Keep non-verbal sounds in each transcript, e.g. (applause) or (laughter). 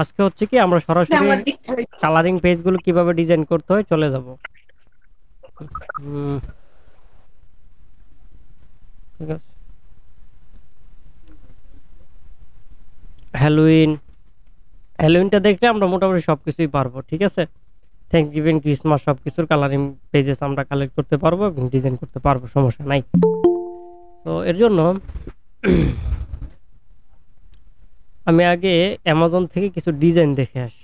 আজকে হচ্ছে কি আমরা সরাসরি কালারিং পেজগুলো কীভাবে ডিজাইন করতে হয় চলে যাব। হ্যালোইন হ্যালোইনটা দেখলে আমরা মোটামুটি সব কিছুই পারব ঠিক আছে? থ্যাংক গিভিং ক্রিসমাস সব কিছুর কালারিং পেজেস আমরা কালেক্ট করতে পারব এবং ডিজাইন করতে পারব সমস্যা নাই। তো এর জন্য আমি আগে অ্যামাজন থেকে কিছু ডিজাইন দেখে আসি।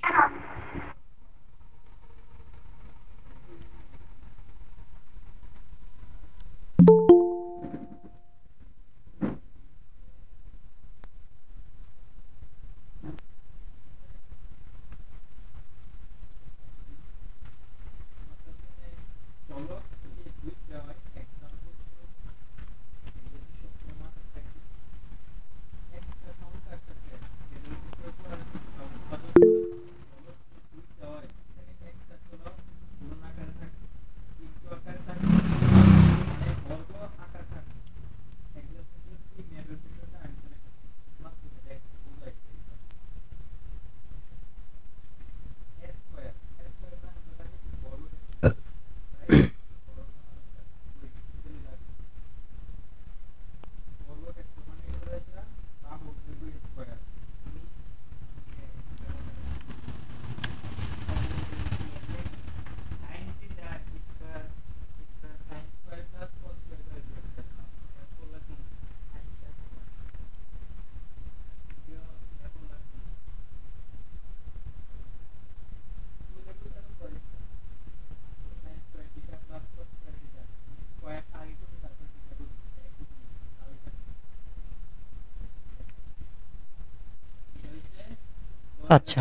আচ্ছা।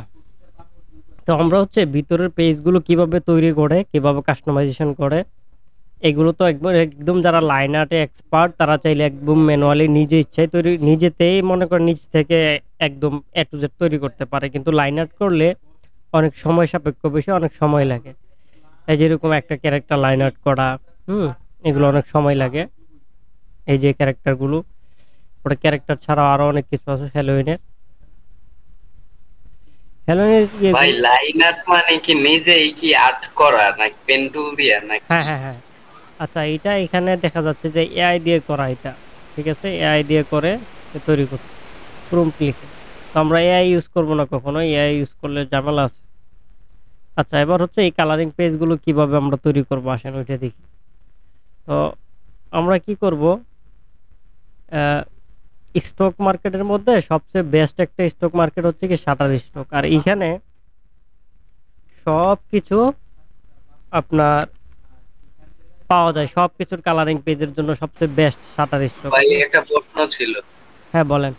তো আমরা হচ্ছে ভিতরের পেজগুলো কীভাবে তৈরি করে, কীভাবে কাস্টমাইজেশন করে, এগুলো তো একবার একদম যারা লাইন আর্টে এক্সপার্ট তারা চাইলে একদম ম্যানুয়ালি নিজে ইচ্ছায় তৈরি, নিজেতেই মনে করেন নিজ থেকে একদম এ টু জেড তৈরি করতে পারে। কিন্তু লাইন আর্ট করলে অনেক সময় সাপেক্ষ বেশি অনেক সময় লাগে। এই যেরকম একটা ক্যারেক্টার লাইন আর্ট করা, হুম, এগুলো অনেক সময় লাগে। এই যে ক্যারেক্টারগুলো ওটা ক্যারেক্টার ছাড়াও আরও অনেক কিছু আছে হ্যালোইনের ভাই লাইন আর্ট মানে কি নিজেই কি আর্ট করা নাকি পেন টুল দিয়ে নাকি? হ্যাঁ হ্যাঁ হ্যাঁ। আচ্ছা এটা এখানে দেখা যাচ্ছে যে এআই দিয়ে করা এটা। ঠিক আছে? এআই দিয়ে করে তৈরি করছে। প্রম্পট লিখে। তো আমরা এআই ইউজ করব না কখনো? এআই ইউজ করলে ঝামেলা আছে। আচ্ছা এবার হচ্ছে এই কালারিং পেজগুলো কীভাবে আমরা তৈরি করব? আসেন ওইটা দেখি। তো আমরা কি করব? স্টক মার্কেটের মধ্যে সবচেয়ে বেস্ট একটা স্টক মার্কেট হচ্ছে কি শাটার স্টক আর এইখানে সব কিছু আপনার পাওয়া যায় সব কিছুর কালারিং পেজের জন্য সবচেয়ে বেস্ট শাটার স্টক ভাই একটা প্রশ্ন ছিল। হ্যাঁ বলেন।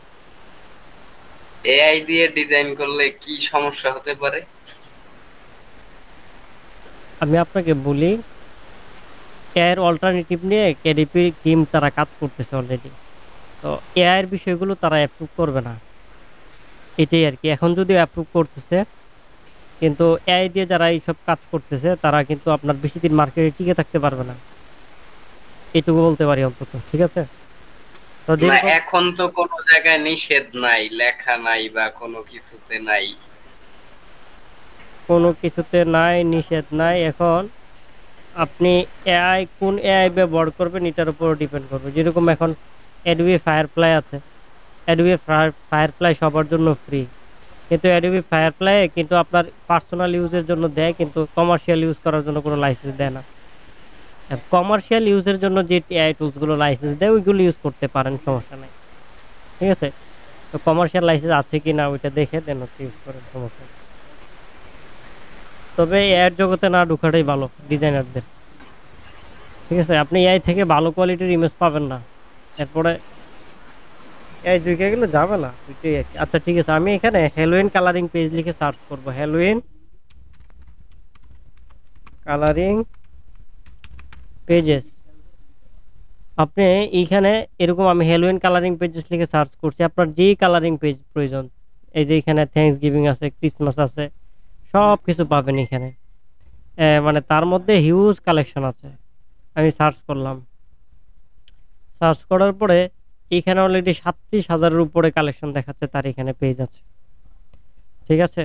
এআই দিয়ে ডিজাইন করলে কি সমস্যা হতে পারে? আমি আপনাকে বলি এর অল্টারনেটিভ নিয়ে কেডিপি টিম তারা কাজ করতেছে অলরেডি তো এআইয়ের বিষয়গুলো তারা অ্যাপ্রুভ করবে না। এটাই আর কি। এখন যদিও অ্যাপ্রুভ করতেছে কিন্তু এআই দিয়ে যারা এইসব কাজ করতেছে তারা কিন্তু আপনার বেশি দিন মার্কেটে টিকে থাকতে পারবে না। এটুকু বলতে পারি অন্তত ঠিক আছে? তো এখন তো কোনো জায়গায় নিষেধ নাই লেখা নাই বা কোনো কিছুতে নাই। কোনো কিছুতে নাই নিষেধ নাই। এখন আপনি এআই কোন এআই ব্যবহার করবেন এটার উপর ডিপেন্ড করবে। যেরকম এখন অ্যাডোবি ফায়ারফ্লাই আছে। অ্যাডোবি ফায়ারফ্লাই সবার জন্য ফ্রি কিন্তু অ্যাডোবি ফায়ারফ্লাই কিন্তু আপনার পার্সোনাল ইউজের জন্য দেয়, কিন্তু কমার্শিয়াল ইউজ করার জন্য কোনো লাইসেন্স দেয় না। কমার্শিয়াল ইউজের জন্য যে এআই টুলসগুলো লাইসেন্স দেয়, ওইগুলো ইউজ করতে পারেন, সমস্যা নেই। ঠিক আছে? তো কমার্শিয়াল লাইসেন্স আছে কি না ওইটা দেখে দেন হচ্ছে ইউজ করেন, সমস্যা তবে এর জগতে না ঢুকাটাই ভালো ডিজাইনারদের ঠিক আছে? আপনি এআই থেকে ভালো কোয়ালিটির ইমেজ পাবেন না। এরপরে এই দুইটা গেলে না দুইটাই আচ্ছা ঠিক আছে, আমি এখানে হ্যালোইন কালারিং পেজ লিখে সার্চ করব। হ্যালোইন কালারিং পেজেস আপনি এইখানে এরকম আমি হ্যালোইন কালারিং পেজেস লিখে সার্চ করছি। আপনার যেই কালারিং পেজ প্রয়োজন, এই যে এখানে থ্যাংকস গিভিং আছে ক্রিসমাস আছে সব কিছু পাবেন এখানে। মানে তার মধ্যে হিউজ কালেকশন আছে। আমি সার্চ করলাম। সার্চ করার পরে এখানে অলরেডি সাতত্রিশ হাজারের উপরে কালেকশন দেখাচ্ছে, তার এখানে পেজ আছে। ঠিক আছে?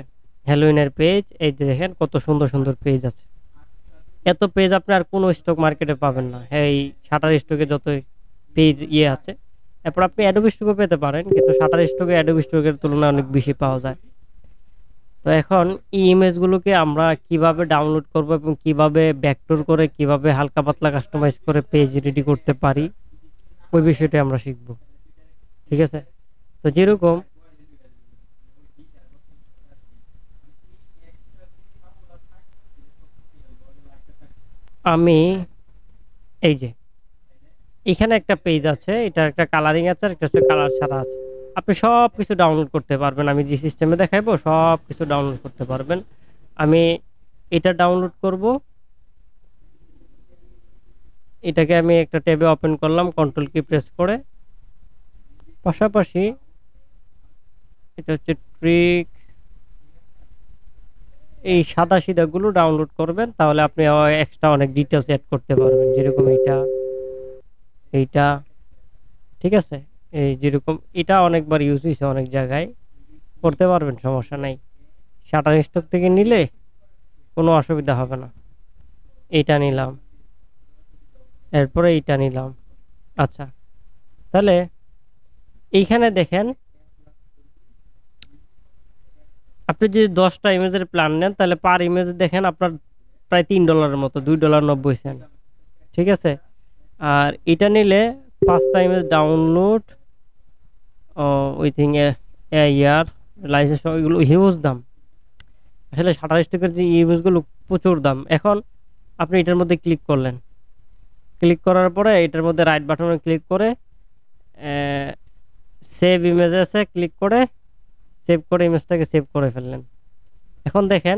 হ্যালোইনের পেজ এই যে দেখেন কত সুন্দর সুন্দর পেজ আছে। এত পেজ আপনি আর কোনো স্টক মার্কেটে পাবেন না। এই শাটার স্টকে যত পেজ ইয়ে আছে, এরপর আপনি অ্যাডোবি স্টকও পেতে পারেন, কিন্তু শাটার স্টকে অ্যাডোবি স্টকের তুলনায় অনেক বেশি পাওয়া যায়। তো এখন এই ইমেজগুলোকে আমরা কীভাবে ডাউনলোড করব এবং কীভাবে ব্যাকটোর করে, কীভাবে হালকা পাতলা কাস্টমাইজ করে পেজ রেডি করতে পারি? ওই বিষয়টা আমরা শিখব। ঠিক আছে? তো যেরকম আমি এই যে, এখানে একটা পেজ আছে, এটা একটা কালারিং আছে একটা কালার ছাড়া আছে। আপনি সব কিছু ডাউনলোড করতে পারবেন, আমি যে সিস্টেমে দেখাইবো সব কিছু ডাউনলোড করতে পারবেন। আমি এটা ডাউনলোড করব এটাকে আমি একটা ট্যাবে ওপেন করলাম কন্ট্রোল কি প্রেস করে। পাশাপাশি এটা হচ্ছে ট্রিক এই সাদা সিধাগুলো ডাউনলোড করবেন, তাহলে আপনি এক্সট্রা অনেক ডিটেলস অ্যাড করতে পারবেন, যেরকম এইটা এইটা, ঠিক আছে? এই যেরকম, এটা অনেকবার ইউজ হয়েছে অনেক জায়গায়, করতে পারবেন, সমস্যা নাই। শাটার স্টক থেকে নিলে কোনো অসুবিধা হবে না। এটা নিলাম। এরপরে এইটা নিলাম। আচ্ছা তাহলে এইখানে দেখেন, আপনি যদি দশটা ইমেজের প্ল্যান নেন, তাহলে পার ইমেজ দেখেন আপনার প্রায় তিন ডলারের মতো, দুই ডলার নব্বই সেন্ট ঠিক আছে? আর এটা নিলে পাঁচটা image download within a year licence এগুলো হিউজ দাম। আসলে শাটার স্টকের যে ইমেজগুলো প্রচুর দাম। এখন আপনি এটার মধ্যে ক্লিক করলেন। ক্লিক করার পরে এটার মধ্যে রাইট বাটনে ক্লিক করে সেভ ইমেজ আছে ক্লিক করে সেভ করে ইমেজটাকে সেভ করে ফেললেন। এখন দেখেন,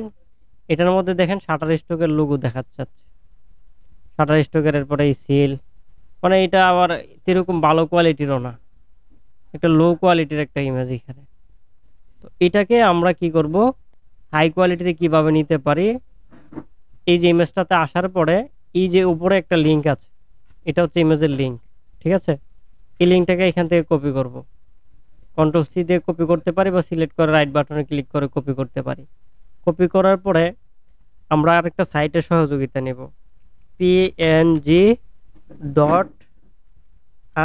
এটার মধ্যে দেখেন শাটার স্টকের লোগো দেখাচ্ছে শাটার স্টকের এরপরে এই সিল মানে এটা আবার এরকম ভালো কোয়ালিটিরও না। একটা লো কোয়ালিটির একটা ইমেজ এখানে। তো এটাকে আমরা কি করব? হাই কোয়ালিটিতে কীভাবে নিতে পারি? এই যে ইমেজটাতে আসার পরে এই যে উপরে একটা লিঙ্ক আছে এটা হচ্ছে ইমেজের লিঙ্ক ঠিক আছে? এই লিঙ্কটাকে এখান থেকে কপি করব। কন্ট্রোল সি দিয়ে কপি করতে পারি বা সিলেক্ট করে রাইট বাটনে ক্লিক করে কপি করতে পারি। কপি করার পরে আমরা আরেকটা সাইটের সহযোগিতা নেব। পিএনজি ডট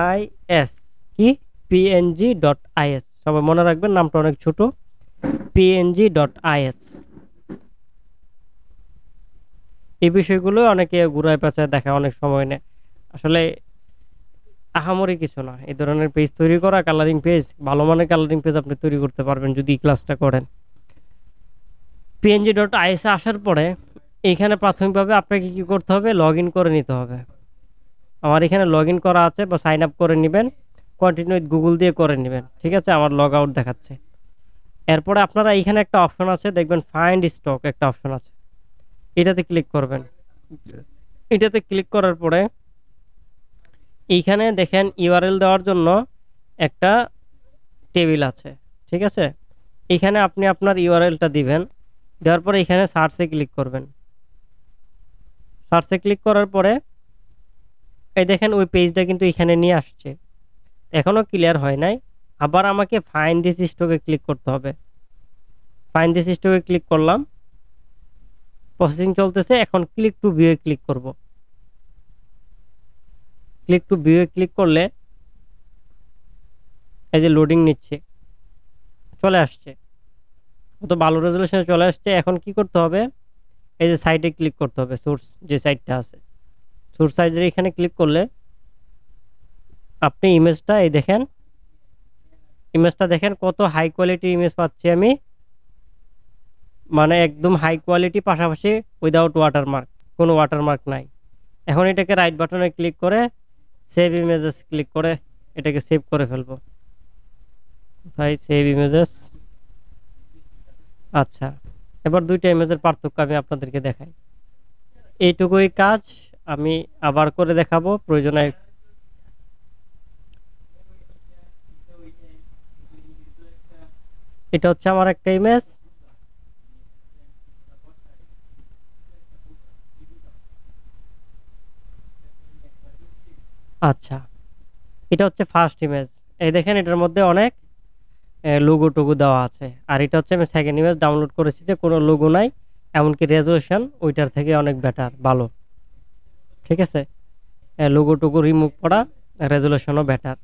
আইএস কি? পিএনজি ডট আইএস সবাই মনে রাখবেন নামটা অনেক ছোট। পিএনজি ডট আইএস এই বিষয়গুলো অনেকে ঘুরায় পেঁচায় দেখা অনেক সময় নেয়। আসলে আহামরি কিছু না। এই ধরনের পেজ তৈরি করা কালারিং পেজ ভালো মানের কালারিং পেজ আপনি তৈরি করতে পারবেন যদি ক্লাসটা করেন। পিএনজি ডট আইএসে আসার পরে এইখানে প্রাথমিকভাবে আপনাকে কি করতে হবে? লগ করে নিতে হবে। আমার এখানে লগ করা আছে বা সাইন আপ করে নেবেন কন্টিনিউ গুগল দিয়ে করে নেবেন ঠিক আছে? আমার লগ আউট দেখাচ্ছে। এরপরে আপনারা এইখানে একটা অপশন আছে দেখবেন ফাইন্ড স্টক একটা অপশন আছে। এটাতে ক্লিক করবেন। এটাতে ক্লিক করার পরে এইখানে দেখেন ইউআরএল দেওয়ার জন্য একটা টেবিল আছে, ঠিক আছে? এখানে আপনি আপনার ইউআরএলটা দিবেন, দেওয়ার পরে এখানে সার্চে ক্লিক করবেন। সার্চে ক্লিক করার পরে এই দেখেন ওই পেজটা কিন্তু এখানে নিয়ে আসছে। এখনও ক্লিয়ার হয় নাই, আবার আমাকে ফাইন দিস স্টকে ক্লিক করতে হবে। ফাইন দিস স্টকে ক্লিক করলাম প্রসেসিং চলতেছে, এখন ক্লিক টু ভিউ ক্লিক করব। ক্লিক টু ভিউ ক্লিক করলে এই যে লোডিং নিচ্ছে, চলে আসছে। কত ভালো রেজলিউশনে চলে আসছে। এখন কি করতে হবে? এই যে সাইটে ক্লিক করতে হবে সোর্স যে সাইটটা আছে। সোর্স সাইডের এখানে ক্লিক করলে আপনি ইমেজটা এই দেখেন ইমেজটা দেখেন কত হাই কোয়ালিটি ইমেজ পাচ্ছি আমি। মানে একদম হাই কোয়ালিটি পাশাপাশি উইদাউট ওয়াটারমার্ক কোনো ওয়াটারমার্ক নাই। এখন এটাকে রাইট বাটনে ক্লিক করে সেভ ইমেজেস ক্লিক করে এটাকে সেভ করে ফেলব। কোথায় সেভ ইমেজেস আচ্ছা এবার দুইটা ইমেজের পার্থক্য আমি আপনাদেরকে দেখাই। এইটুকুই কাজ, আমি আবার করে দেখাবো, প্রয়োজনে এটা হচ্ছে আমার একটা ইমেজ আচ্ছা। এটা হচ্ছে ফার্স্ট ইমেজ এই দেখেন, এটার মধ্যে অনেক লোগো টুগো দেওয়া আছে। আর এটা হচ্ছে আমি সেকেন্ড ইমেজ ডাউনলোড করেছি যে কোনো লোগো নাই, এমনকি রেজলিউশন ওইটার থেকে অনেক বেটার ভালো। ঠিক আছে? লোগো টুগো রিমুভ করা রেজলিউশনও বেটার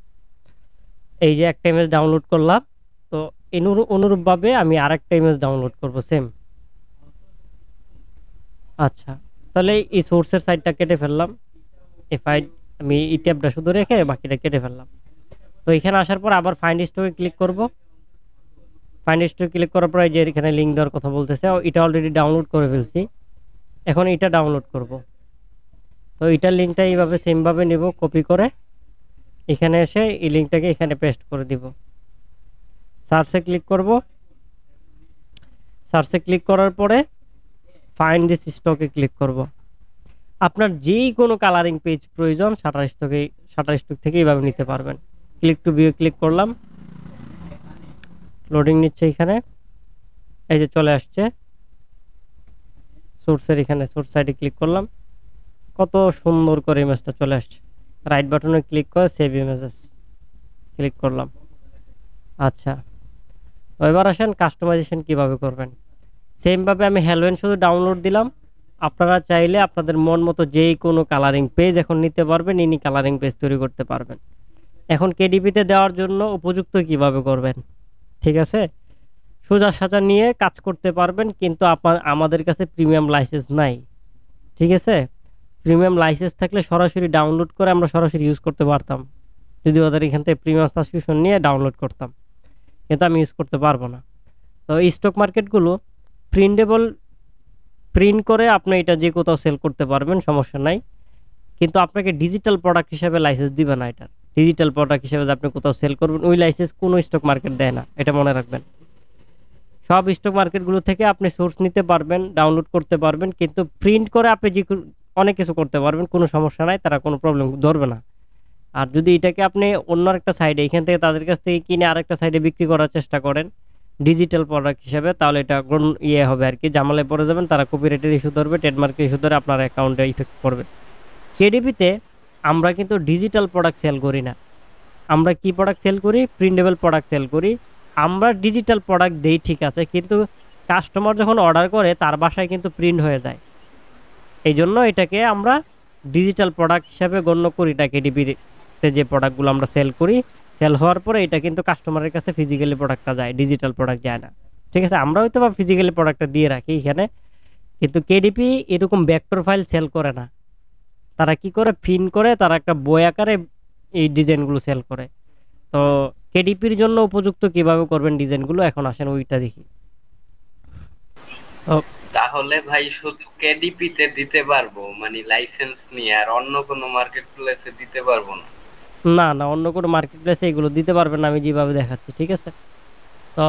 এই যে একটা ইমেজ ডাউনলোড করলাম, তো এনুর, অনুরূপভাবে আমি আরেকটা ইমেজ ডাউনলোড করব সেম আচ্ছা তাহলে এই সোর্সের সাইডটা কেটে ফেললাম। এই ফাইল আমি এই ট্যাবটা শুধু রেখে বাকিটা কেটে ফেললাম। তো এখানে আসার পর আবার ফাইন্ড স্টোকে ক্লিক করব। ফাইন্ড স্টোকে ক্লিক করার পর যে এখানে লিঙ্ক দেওয়ার কথা বলতেছে এটা অলরেডি ডাউনলোড করে ফেলছি। এখন এটা ডাউনলোড করব। তো এটার লিঙ্কটা এইভাবে সেমভাবে নেব কপি করে। এখানে এসে এই লিঙ্কটাকে এখানে পেস্ট করে দিব। সার্চে ক্লিক করব। সার্চে ক্লিক করার পরে ফাইন্ড দিস স্টকে ক্লিক করব। আপনার যেই কোনো কালারিং পেজ প্রয়োজন শাটার স্টকে শাটার স্টক থেকে এইভাবে নিতে পারবেন। ক্লিক টু ভিউ ক্লিক করলাম। লোডিং নিচ্ছে এখানে। এই যে চলে আসছে। সোর্সের এখানে সোর্স সাইডে ক্লিক করলাম। কত সুন্দর করে ইমেজটা চলে আসছে। রাইট বাটনে ক্লিক করে সেভ ইমেজেস ক্লিক করলাম। আচ্ছা। এবার আসেন কাস্টমাইজেশন কীভাবে করবেন? সেমভাবে আমি হ্যালোয়েন শুধু ডাউনলোড দিলাম। আপনারা চাইলে আপনাদের মন মতো যেই কোনো কালারিং পেজ এখন নিতে পারবেন, ইনি কালারিং পেজ তৈরি করতে পারবেন। এখন কেডিপিতে দেওয়ার জন্য উপযুক্ত কীভাবে করবেন? ঠিক আছে? সোজা সাজা নিয়ে কাজ করতে পারবেন, কিন্তু আপনার আমাদের কাছে প্রিমিয়াম লাইসেন্স নাই। ঠিক আছে? প্রিমিয়াম লাইসেন্স থাকলে সরাসরি ডাউনলোড করে আমরা সরাসরি ইউজ করতে পারতাম। যদি ওদের এখান থেকে প্রিমিয়াম সাবস্ক্রিপশন নিয়ে ডাউনলোড করতাম। কিন্তু আমি ইউজ করতে পারব না। তো স্টক মার্কেটগুলো প্রিন্টেবল প্রিন্ট করে আপনি এটা যে কোথাও সেল করতে পারবেন, সমস্যা নাই। কিন্তু আপনাকে ডিজিটাল প্রোডাক্ট হিসাবে লাইসেন্স দিবে না এটা। ডিজিটাল প্রোডাক্ট হিসেবে আপনি কোথাও সেল করবেন, ওই লাইসেন্স কোনো স্টক মার্কেট দেয় না। এটা মনে রাখবেন। সব স্টক মার্কেটগুলো থেকে আপনি সোর্স নিতে পারবেন ডাউনলোড করতে পারবেন, কিন্তু প্রিন্ট করে আপনি যে অনেক কিছু করতে পারবেন, কোনো সমস্যা নাই, তারা কোনো প্রবলেম ধরবে না। আর যদি এটাকে আপনি অন্য একটা সাইডে এখান থেকে তাদের কাছ থেকে কিনে আরেকটা সাইডে বিক্রি করার চেষ্টা করেন ডিজিটাল প্রোডাক্ট হিসেবে, তাহলে এটা গ্রহণ ইয়ে হবে আর কি জামালে পড়ে যাবেন, তারা কপিরাইটের ইস্যু ধরবে ট্রেডমার্কের ইস্যু ধরে আপনার অ্যাকাউন্টে ইফেক্ট করবে কেডিপিতে আমরা কিন্তু ডিজিটাল প্রোডাক্ট সেল করি না। আমরা কি প্রোডাক্ট সেল করি? প্রিন্টেবল প্রোডাক্ট সেল করি। আমরা ডিজিটাল প্রোডাক্ট দেই, ঠিক আছে, কিন্তু কাস্টমার যখন অর্ডার করে, তার বাসায় কিন্তু প্রিন্ট হয়ে যায়। এই জন্য এটাকে আমরা ডিজিটাল প্রোডাক্ট হিসাবে গণ্য করি এটা কেডিপিতে যে প্রোডাক্টগুলো আমরা সেল করি। সেল হওয়ার পরে এটা কিন্তু কাস্টমারের কাছে ফিজিক্যালি প্রোডাক্টটা যায় ডিজিটাল প্রোডাক্ট যায় না। ঠিক আছে? আমরা হয়তো বা ফিজিক্যালি প্রোডাক্টটা দিয়ে রাখি এখানে, কিন্তু কেডিপি এরকম ব্যাক্টর ফাইল সেল করে না। তারা কি করে? ফিন করে, তারা একটা বই আকারে এই ডিজাইনগুলো সেল করে। তো কেডিপির জন্য উপযুক্ত কীভাবে করবেন ডিজাইনগুলো? এখন আসেন ওইটা দেখি। তাহলে ভাই, শুধু কেডিপিতে দিতে পারব? মানে লাইসেন্স নিয়ে আর অন্য কোনো মার্কেট প্লেসে দিতে পারব না? না না অন্য কোনো মার্কেট প্লেসে এগুলো দিতে পারবেন না আমি যেভাবে দেখাচ্ছি ঠিক আছে? তো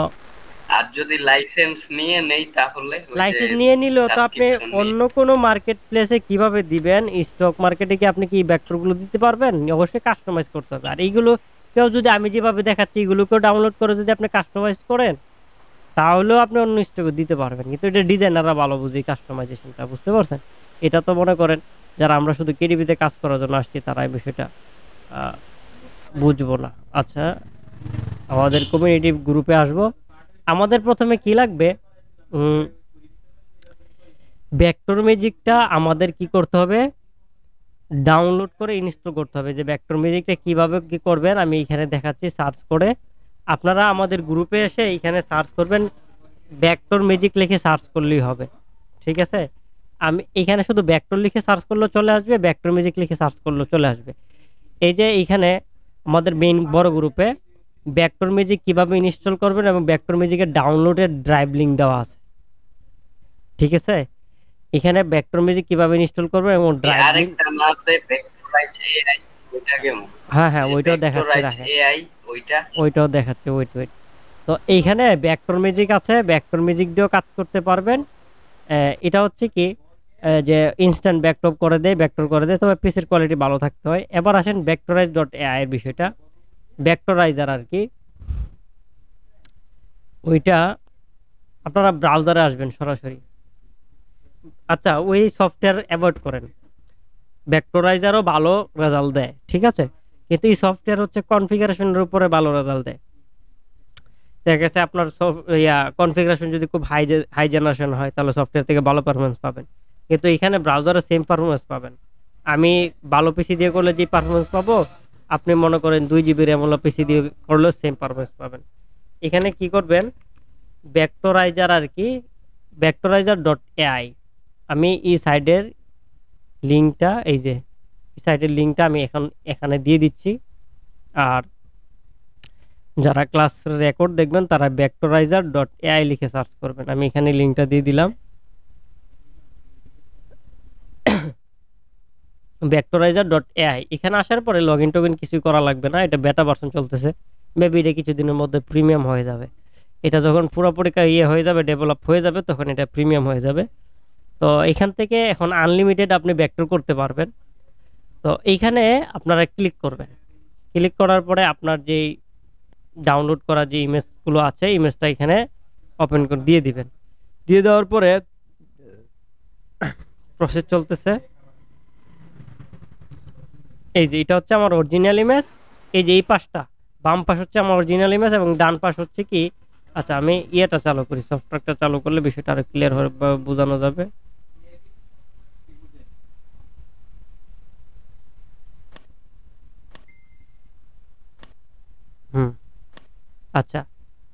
আর যদি লাইসেন্স নিয়ে নেই তাহলে লাইসেন্স নিয়ে নিলেও তো আপনি অন্য কোনো মার্কেট প্লেসে কীভাবে দিবেন? স্টক মার্কেটে কি আপনি কি ভেক্টরগুলো দিতে পারবেন? অবশ্যই কাস্টমাইজ করতে হবে। আর এইগুলো কেউ যদি আমি যেভাবে দেখাচ্ছি এগুলোকেও ডাউনলোড করে যদি আপনি কাস্টমাইজ করেন তাহলেও আপনি অন্য স্টকে দিতে পারবেন। কিন্তু এটা ডিজাইনাররা ভালো বুঝি কাস্টমাইজেশনটা বুঝতে পারছেন? এটা তো মনে করেন যারা আমরা শুধু কেডিবিতে কাজ করার জন্য আসছি তারা এই বিষয়টা বুঝব না। আচ্ছা আমাদের কমিউনিটি গ্রুপে আসব। আমাদের প্রথমে কি লাগবে? ব্যাক্টর ম্যাজিকটা আমাদের কি করতে হবে? ডাউনলোড করে ইনস্টল করতে হবে। যে ব্যাক্টর ম্যাজিকটা কীভাবে কি করবেন, আমি এখানে দেখাচ্ছি সার্চ করে। আপনারা আমাদের গ্রুপে এসে এখানে সার্চ করবেন ব্যাক্টর ম্যাজিক লিখে সার্চ করলেই হবে। ঠিক আছে? আমি এখানে শুধু ব্যাক্টর লিখে সার্চ করলেও চলে আসবে ব্যাক্টর ম্যাজিক লিখে সার্চ করলেও চলে আসবে। এই যে এইখানে আমাদের মেইন বড় গ্রুপে ব্যাক্টর ম্যাজিক কীভাবে ইনস্টল করবেন এবং ব্যাক্টর ম্যাজিকের ডাউনলোডের ড্রাইভ লিঙ্ক দেওয়া আছে। ঠিক আছে? এখানে ব্যাক্টর ম্যাজিক কীভাবে ইনস্টল করবেন এবং ড্রাইভ লিঙ্ক হ্যাঁ। হ্যাঁ ওইটাও দেখাচ্ছে ওইটা। ওইটাও দেখাচ্ছে ওয়েট ওয়েট তো এইখানে ব্যাক্টর ম্যাজিক আছে ব্যাক্টর ম্যাজিক দিয়েও কাজ করতে পারবেন। এটা হচ্ছে কি যে ইনস্ট্যান্ট ব্যাকটপ করে দেয় ব্যাকটর করে দেয়, তবে পিসের কোয়ালিটি ভালো থাকতে হয়। এবার আসেন ব্যাকটোরাইজ ডট এআই এর বিষয়টা। ব্যাকটোরাইজার আর কি। ওইটা আপনারা ব্রাউজারে আসবেন সরাসরি। আচ্ছা ওই সফটওয়্যার অ্যাভয়েড করেন। ব্যাকটোরাইজারও ভালো রেজাল্ট দেয়, ঠিক আছে? কিন্তু এই সফটওয়্যার হচ্ছে কনফিগারেশনের উপরে ভালো রেজাল্ট দেয়। দেখা গেছে আপনার সব ইয়া কনফিগারেশন যদি খুব হাই হাই জেনারেশন হয়, তাহলে সফটওয়্যার থেকে ভালো পারফরমেন্স পাবেন। কিন্তু এখানে ব্রাউজারে সেম পারফরমেন্স পাবেন। আমি ভালো পিসি দিয়ে করলে যে পারফরমেন্স পাবো, আপনি মনে করেন দুই জিবি র্যামওয়ালা পিসি দিয়ে করলেও সেম পারফরমেন্স পাবেন। এখানে কি করবেন? ভেক্টরাইজার আর কি ভেক্টরাইজার ডট এআই আমি এই সাইডের লিঙ্কটা এই যে, এই সাইডের লিঙ্কটা আমি এখন, এখানে দিয়ে দিচ্ছি। আর যারা ক্লাস রেকর্ড দেখবেন, তারা ভেক্টরাইজার ডট এআই লিখে সার্চ করবেন। আমি এখানে লিঙ্কটা দিয়ে দিলাম। ভেক্টরাইজার ডট এআই এখানে আসার পরে লগ ইন টগিন কিছুই করা লাগবে না, এটা বেটা ভার্সন চলতেছে। মেবি এটা কিছুদিনের মধ্যে প্রিমিয়াম হয়ে যাবে। এটা যখন পুরোপুরি ইয়ে হয়ে যাবে ডেভেলপ হয়ে যাবে, তখন এটা প্রিমিয়াম হয়ে যাবে। তো এখান থেকে এখন আনলিমিটেড আপনি ভেক্টর করতে পারবেন। তো এইখানে আপনারা ক্লিক করবেন। ক্লিক করার পরে আপনার যেই ডাউনলোড করা যে ইমেজগুলো আছে ইমেজটা এখানে ওপেন করে দিয়ে দিবেন। দিয়ে দেওয়ার পরে (coughs) প্রসেস চলতেছে। এই যে এটা হচ্ছে আমার অরিজিনাল ইমেজ এই যে এই পাশটা, বাম পাশ হচ্ছে আমার অরিজিনাল ইমেজ এবং ডান পাশ হচ্ছে কি আচ্ছা আমি ইয়েটা চালু করি সফটওয়্যারটা চালু করলে বিষয়টা আরও ক্লিয়ার হয়ে বোঝানো যাবে। হুম আচ্ছা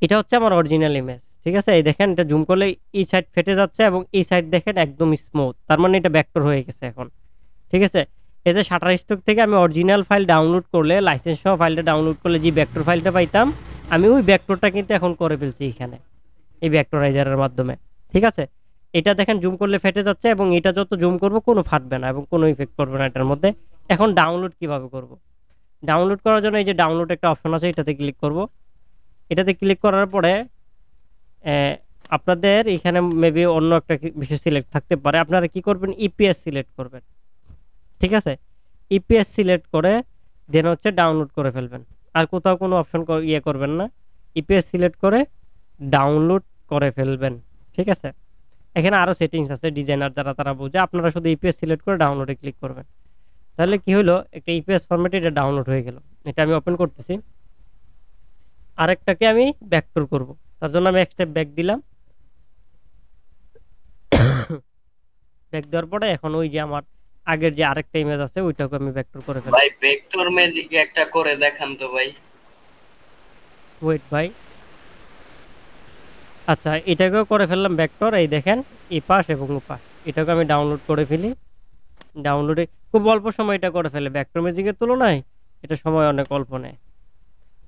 এটা হচ্ছে আমার অরিজিনাল ইমেজ ঠিক আছে? এই দেখেন, এটা জুম করলে এই সাইড ফেটে যাচ্ছে এবং এই সাইড দেখেন একদম স্মুথ তার মানে এটা ভেক্টর হয়ে গেছে এখন, ঠিক আছে? এই যে শাটার স্টক থেকে আমি অরিজিনাল ফাইল ডাউনলোড করলে লাইসেন্স সহ ফাইলটা ডাউনলোড করলে যে ভেক্টর ফাইলটা পাইতাম, আমি ওই ব্যাকটোরটা কিন্তু এখন করে ফেলছি এখানে, এই ভেক্টরাইজারের মাধ্যমে, ঠিক আছে? এটা দেখেন জুম করলে ফেটে যাচ্ছে এবং এটা যত জুম করব কোনো ফাটবে না এবং কোনো ইফেক্ট করবে না এটার মধ্যে। এখন ডাউনলোড কীভাবে করব? ডাউনলোড করার জন্য এই যে ডাউনলোড একটা অপশন আছে, এটাতে ক্লিক করব। এটাতে ক্লিক করার পরে আপনাদের এখানে মেবি অন্য একটা বিষয় সিলেক্ট থাকতে পারে। আপনারা কি করবেন? ইপিএস সিলেক্ট করবেন। ঠিক আছে? ইপিএস সিলেক্ট করে দেন হচ্ছে ডাউনলোড করে ফেলবেন। আর কোথাও কোনো অপশন ইয়ে করবেন না। ইপিএস সিলেক্ট করে ডাউনলোড করে ফেলবেন। ঠিক আছে? এখানে আরও সেটিংস আছে ডিজাইনার যারা তারা বোঝে, আপনারা শুধু ইপিএস সিলেক্ট করে ডাউনলোডে ক্লিক করবেন। তাহলে কি হলো একটা ইপিএস ফরম্যাটে এটা ডাউনলোড হয়ে গেল। এটা আমি ওপেন করতেছি। আরেকটাকে আমি ব্যাকটোর করব। তার জন্য আমি এক স্টেপ ব্যাক দিলাম। (coughs) ব্যাক দেওয়ার পরে এখন ওই যে আমার আগের যে আরেকটা ইমেজ আছে ওইটাকে আমি ব্যাকটোর করে ফেলব। ভাই ভেক্টর ম্যাজিক একটা করে দেখান তো ভাই। ওয়েট ভাই। আচ্ছা এটাকেও করে ফেললাম ভেক্টর এই দেখেন এই পাশ এবং ও পাশ। এটাকে আমি ডাউনলোড করে ফেলি। ডাউনলোডে খুব অল্প সময় এটা করে ফেলে। ভেক্টর ম্যাজিকের তুলনায় এটা সময় অনেক অল্প নেয়।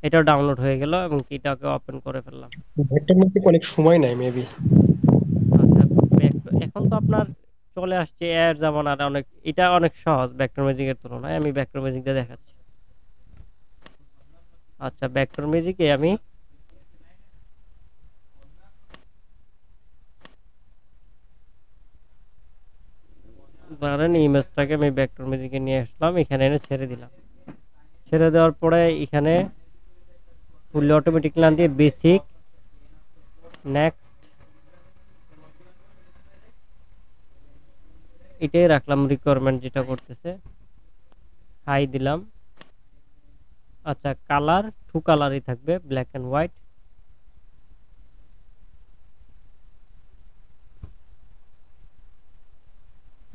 এটা ডাউনলোড হয়ে গেল এবং এটাকে ওপেন করে ফেললাম। ভেক্টর মধ্যে অনেক সময় নেয় মেবি আচ্ছা এখন তো আপনার চলে আসছে, এর জামানার অনেক, এটা অনেক সহজ ভেক্টর ম্যাজিকের তুলনায়, আমি ভেক্টর ম্যাজিক দিয়ে দেখাচ্ছি। আচ্ছা ভেক্টর ম্যাজিকে আমি ধরেন ইমেজটাকে আমি ভেক্টর ম্যাজিকে নিয়ে আসলাম, এখানে এনে ছেড়ে দিলাম। ছেড়ে দেওয়ার পরে এখানে ফুললি অটোমেটিক লান দিয়ে বেসিক নেক্সট এটাই রাখলাম রিকোয়ারমেন্ট যেটা করতেছে। হাই দিলাম। আচ্ছা কালার টু কালারই থাকবে ব্ল্যাক অ্যান্ড হোয়াইট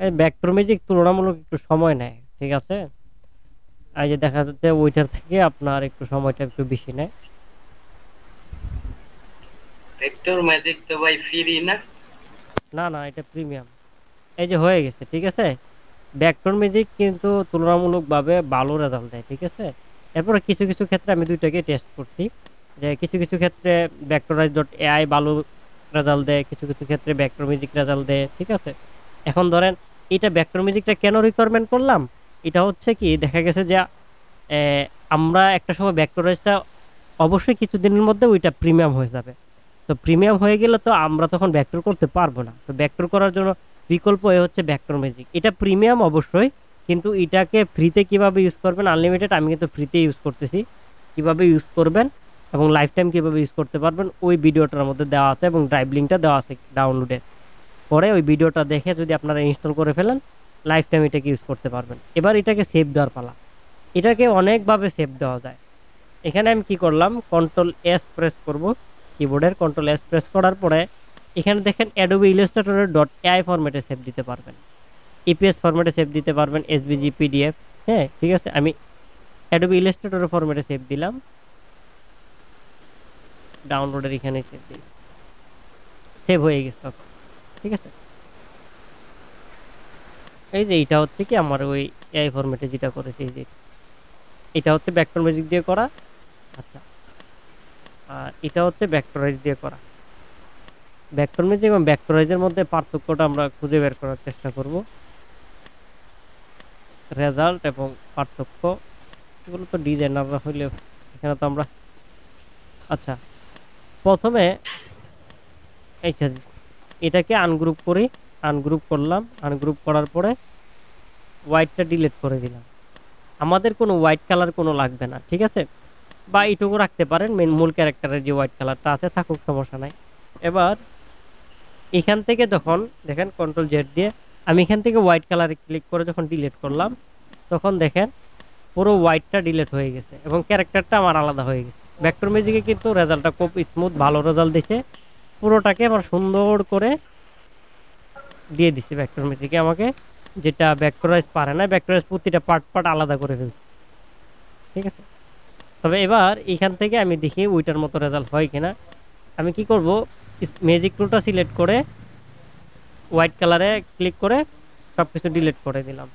এই ভেক্টর ম্যাজিক তুলনামূলক একটু সময় নেয় ঠিক আছে? আর যে দেখা যাচ্ছে ওইটার থেকে আপনার একটু সময়টা একটু বেশি নেয়। ভেক্টর ম্যাজিক তো ভাই ফ্রি না? না না এটা প্রিমিয়াম এই যে হয়ে গেছে, ঠিক আছে? ভেক্টর মিউজিক কিন্তু তুলনামূলকভাবে ভালো রেজাল্ট দেয়, ঠিক আছে? এরপরে কিছু কিছু ক্ষেত্রে আমি দুইটাকে টেস্ট করছি। যে কিছু কিছু ক্ষেত্রে ভেক্টরাইজ ডট এআই ভালো রেজাল্ট দেয়, কিছু কিছু ক্ষেত্রে ভেক্টর মিউজিক রেজাল্ট দেয়, ঠিক আছে? এখন ধরেন, এটা ভেক্টর মিউজিকটা কেন রিকোয়ারমেন্ট করলাম? এটা হচ্ছে কি, দেখা গেছে যে আমরা একটা সময় ভেক্টরাইজটা অবশ্যই কিছুদিনের মধ্যে ওইটা প্রিমিয়াম হয়ে যাবে। তো প্রিমিয়াম হয়ে গেলে তো আমরা তখন ভেক্টর করতে পারব না। তো ভেক্টর করার জন্য বিকল্প এ হচ্ছে ভেক্টর ম্যাজিক এটা প্রিমিয়াম অবশ্যই, কিন্তু এটাকে ফ্রিতে কীভাবে ইউজ করবেন? আনলিমিটেড আমি কিন্তু ফ্রিতে ইউজ করতেছি। কীভাবে ইউজ করবেন এবং লাইফ টাইম কীভাবে ইউজ করতে পারবেন, ওই ভিডিওটার মধ্যে দেওয়া আছে এবং ড্রাইভ লিঙ্কটা দেওয়া আছে ডাউনলোডের পরে ওই ভিডিওটা দেখে যদি আপনারা ইনস্টল করে ফেলেন লাইফ টাইম এটাকে ইউজ করতে পারবেন। এবার এটাকে সেভ দেওয়ার পালা। এটাকে অনেকভাবে সেভ দেওয়া যায়। এখানে আমি কি করলাম? কন্ট্রোল এস প্রেস করব কিবোর্ডের কন্ট্রোল এস প্রেস করার পরে এখানে দেখেন অ্যাডোবি ইলাস্ট্রেটরের ডট এআই ফরম্যাটে সেভ দিতে পারবেন। ইপিএস ফরম্যাটে সেভ দিতে পারবেন এসবিজি পিডিএফ হ্যাঁ ঠিক আছে? আমি অ্যাডোবি ইলাস্ট্রেটরের ফরম্যাটে সেভ দিলাম। ডাউনলোডের এখানে সেভ দিলাম। সেভ হয়ে গেছে ঠিক আছে? এই যে এইটা হচ্ছে কি আমার ওই এআই ফরম্যাটে যেটা করেছে, এই যে এটা হচ্ছে ভেক্টর ম্যাজিক দিয়ে করা। আচ্ছা। আর এটা হচ্ছে ভেক্টরাইজ দিয়ে করা। ভেক্টর ম্যাজিক এবং ভেক্টরাইজের মধ্যে পার্থক্যটা আমরা খুঁজে বের করার চেষ্টা করব। রেজাল্ট এবং পার্থক্য, এগুলো তো ডিজাইনাররা হইলে এখানে তো আমরা আচ্ছা প্রথমে এইটা, এটাকে আনগ্রুপ করি, আনগ্রুপ করলাম, আনগ্রুপ করার পরে হোয়াইটটা ডিলিট করে দিলাম। আমাদের কোনো হোয়াইট কালার কোনো লাগবে না, ঠিক আছে? বা এইটুকু রাখতে পারেন মেন মূল ক্যারেক্টারের যে হোয়াইট কালারটা আছে, থাকুক সমস্যা নাই। এবার এখান থেকে যখন দেখেন কন্ট্রোল জেড দিয়ে, আমি এখান থেকে হোয়াইট কালারে ক্লিক করে যখন ডিলিট করলাম, তখন দেখেন পুরো হোয়াইটটা ডিলিট হয়ে গেছে এবং ক্যারেক্টারটা আমার আলাদা হয়ে গেছে। ভেক্টর ম্যাজিকে কিন্তু রেজাল্টটা খুব স্মুথ ভালো রেজাল্ট দিছে। পুরোটাকে আমার সুন্দর করে দিয়ে দিছে ভেক্টর ম্যাজিকে আমাকে, যেটা ভেক্টরাইজ পারে না ভেক্টরাইজ প্রতিটা পার্ট পার্ট আলাদা করে ফেলছে। ঠিক আছে? তবে এবার এখান থেকে আমি দেখি ওইটার মতো রেজাল্ট হয় কিনা। আমি কি করব? ম্যাজিক টুলটা সিলেক্ট করে হোয়াইট কালারে ক্লিক করে সব কিছু ডিলিট করে দিলাম।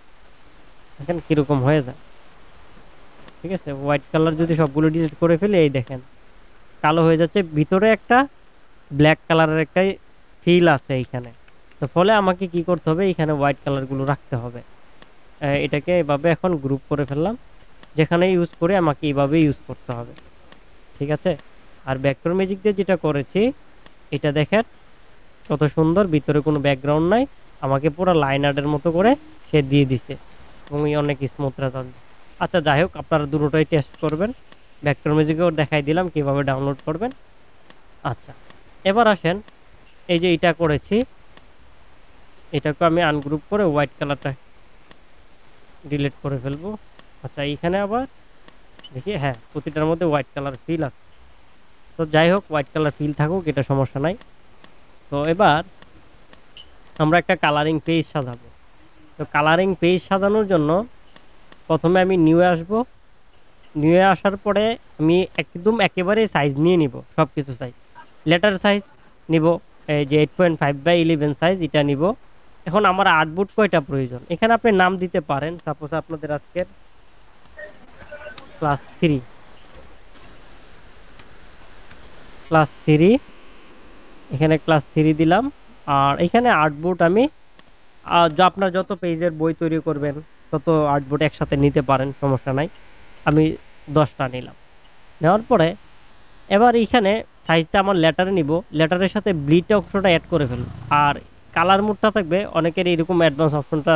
দেখেন কীরকম হয়ে যায়। ঠিক আছে? হোয়াইট কালার যদি সবগুলো ডিলিট করে ফেলে, এই দেখেন, কালো হয়ে যাচ্ছে। ভিতরে একটা ব্ল্যাক কালারের একটা ফিল আছে এইখানে। তো ফলে আমাকে কি করতে হবে? এখানে হোয়াইট কালারগুলো রাখতে হবে। এটাকে এভাবে এখন গ্রুপ করে ফেললাম। যেখানে ইউজ করে আমাকে এইভাবে ইউজ করতে হবে। ঠিক আছে? আর ভেক্টর ম্যাজিক দিয়ে যেটা করেছি এটা দেখেন, কত সুন্দর, ভিতরে কোনো ব্যাকগ্রাউন্ড নাই। আমাকে পুরো লাইন আর্টের মতো করে সে দিয়ে দিছে। এবং অনেক স্মুথ রেজাল্ট আচ্ছা যাই হোক, আপনারা দুটোটাই টেস্ট করবেন। ভেক্টর ম্যাজিকেও দেখাই দিলাম, কীভাবে ডাউনলোড করবেন। আচ্ছা এবার আসেন, এই যে এটা করেছি, এটাকে আমি আনগ্রুপ করে হোয়াইট কালারটা ডিলিট করে ফেলব। আচ্ছা এইখানে আবার দেখি হ্যাঁ প্রতিটার মধ্যে হোয়াইট কালার ফিল আছে। তো যাই হোক হোয়াইট কালার ফিল থাকুক, এটা সমস্যা নাই। তো এবার আমরা একটা কালারিং পেজ সাজাবো। তো কালারিং পেজ সাজানোর জন্য প্রথমে আমি নিউয়ে আসব। নিউয়ে আসার পরে আমি একদম একেবারে সাইজ নিয়ে নিব সব কিছু সাইজ লেটার সাইজ নিব, এই যে eight point five by eleven size এটা নিব। এখন আমার আট বুট কয়টা প্রয়োজন? এখানে আপনি নাম দিতে পারেন সাপোজ আপনাদের আজকের ক্লাস থ্রি ক্লাস থ্রি এখানে ক্লাস থ্রি দিলাম। আর এখানে আট বুট আমি আপনার যত পেজের বই তৈরি করবেন, তত আট বুট একসাথে নিতে পারেন, সমস্যা নাই। আমি দশটা নিলাম। নেওয়ার পরে, এবার এইখানে সাইজটা আমার লেটারে নিব। লেটারের সাথে ব্লিড অংশটা অ্যাড করে ফেলব। আর কালার মোডটা থাকবে, অনেকের এরকম অ্যাডভান্স অপশনটা